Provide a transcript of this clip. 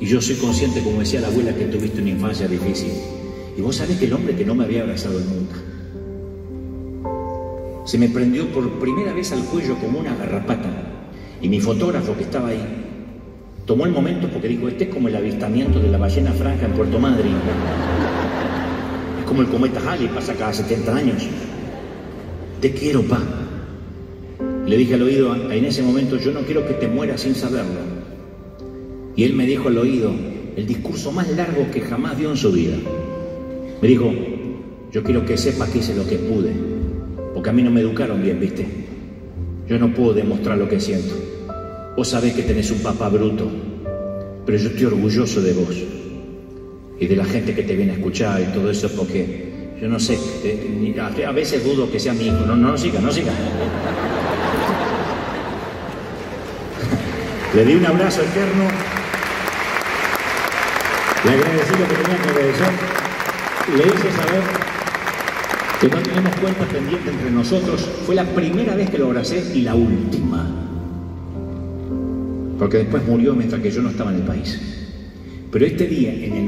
Y yo soy consciente, como decía la abuela, que tuviste una infancia difícil. Y vos sabés que el hombre que no me había abrazado nunca, se me prendió por primera vez al cuello como una garrapata. Y mi fotógrafo que estaba ahí tomó el momento porque dijo, este es como el avistamiento de la ballena franca en Puerto Madryn. Es como el cometa Halley, pasa cada 70 años. Te quiero, pa. Le dije al oído, en ese momento, yo no quiero que te mueras sin saberlo. Y él me dijo al oído el discurso más largo que jamás dio en su vida. Me dijo, yo quiero que sepas que hice lo que pude, porque a mí no me educaron bien, viste. Yo no puedo demostrar lo que siento. Vos sabés que tenés un papá bruto, pero yo estoy orgulloso de vos y de la gente que te viene a escuchar y todo eso, porque yo no sé, eh, a veces dudo que sea mi hijo. No, no, no siga, no siga. Le di un abrazo eterno. Le agradecí lo que tenía que agradecer. Le hice saber que no tenemos cuentas pendientes entre nosotros. Fue la primera vez que lo abracé y la última. Porque después murió mientras que yo no estaba en el país. Pero este día, en el